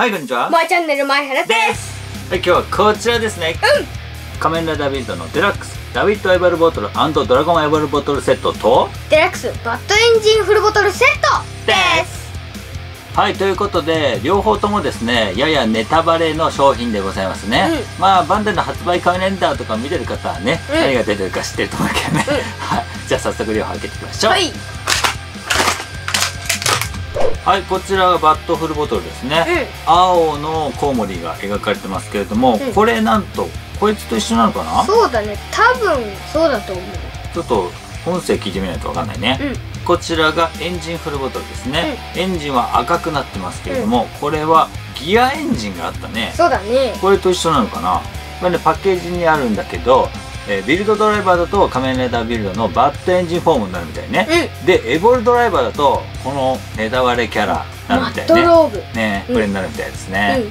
はいこんにちは。マイチャンネルマイハラです。はい今日はこちらですね。うん。仮面ライダービルドのデラックス。ダビッドエバルボトルドラゴンエバルボトルセットと。デラックスバッドエンジンフルボトルセット。です。はいということで両方ともですねややネタバレの商品でございますね、うまあバンデの発売カレンダーとか見てる方はね、うん。何が出てるか知ってると思うけどね、うんはいじゃあ早速両方開けていきましょうはいはいこちらがバッドフルボトルですね、青のコウモリが描かれてますけれども、うんこれなんとこいつと一緒なのかな？そうだね。多分そうだと思う。ちょっと音声聞いてみないとわかんないね、うん。こちらがエンジンフルボトルですね、エンジンは赤くなってますけれども、これはギアエンジンがあったね。そうだね。これと一緒なのかな？これねパッケージにあるんだけど、えービルドドライバーだと仮面ライダービルドのバッドエンジンフォームになるみたいね、うでエボルドライバーだとこのネタバレキャラなるみたいね。うん。これになるみたいですね、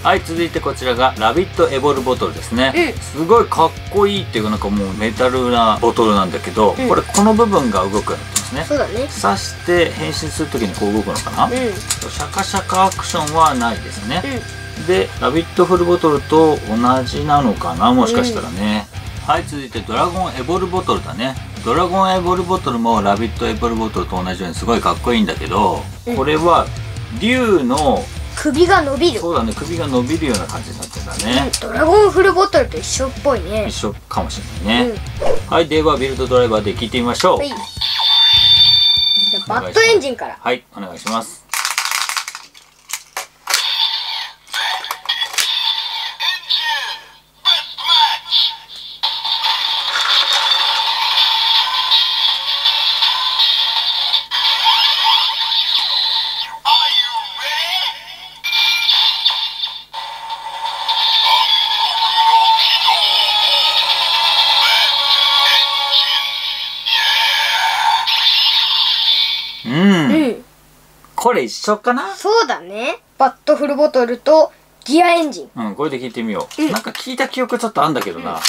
うん。はい続いてこちらがラビットエボルボトルですね、うん。すごいかっこいいっていうかなんかもうメタルなボトルなんだけど、うん。これこの部分が動くようになってますね。そうだね。刺して変身する時にこう動くのかな、うん。シャカシャカアクションはないですね、うでラビットフルボトルと同じなのかな？もしかしたらね、はい続いてドラゴンエボルボトルだね。ドラゴンエボルボトルもラビットエボルボトルと同じようにすごいかっこいいんだけど、うんこれは竜の首が伸びる。そうだね首が伸びるような感じになってんだね、うんドラゴンフルボトルと一緒っぽいね。一緒かもしれないね、うん。はいではビルドドライバーで聞いてみましょう。はい。バッドエンジンから。はいお願いしますこれ一緒かな？そうだね。バッドフルボトルとギアエンジン。うん、これで聞いてみよう。うん。なんか聞いた記憶ちょっとあんだけどな。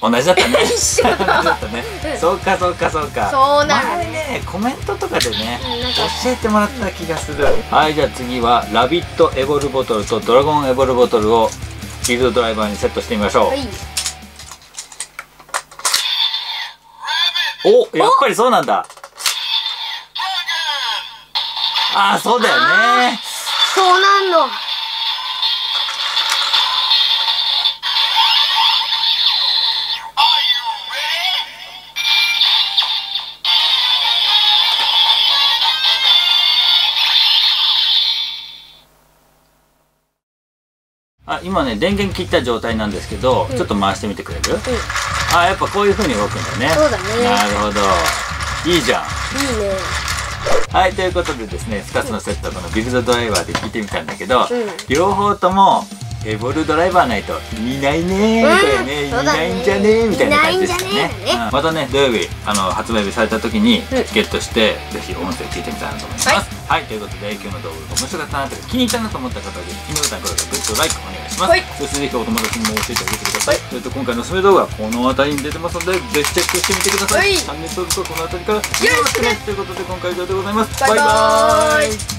同じだったね。一緒だ 同じだったね。うんそうかそうかそうか。そうなの前ね、コメントとかでね、教えてもらった気がする。はい、じゃあ次はラビットエボルボトルとドラゴンエボルボトルをフィールドドライバーにセットしてみましょう。はいお、やっぱりそうなんだ。ああ、そうだよね。そうなんのあ、今ね、電源切った状態なんですけど、うんちょっと回してみてくれる？うんあ、やっぱこういう風に動くんだね。そうだねなるほど。いいじゃん。いいねはい、ということでですね、2つのセット、このビルドドライバーで聞いてみたんだけど、うん両方とも、エボルドライバーないといないねーみたいなね、いないんじゃねーみたいな感じでしたね。またね土曜日あの発売日された時にうん。ゲットして、ぜひ音声聞いてみたいなと思います。はい、ということで今日の動画が面白かったなとか気に入ったなと思った方はぜひいいねボタンからグッドライクお願いします、はい。そしてぜひお友達にも教えてあげてください、それと今回のおすすめ動画はこの辺りに出てますのでぜひチェックしてみてください、はい。チャンネル登録はこの辺りからよろしくね。ということで今回は以上でございます。バイバーイイ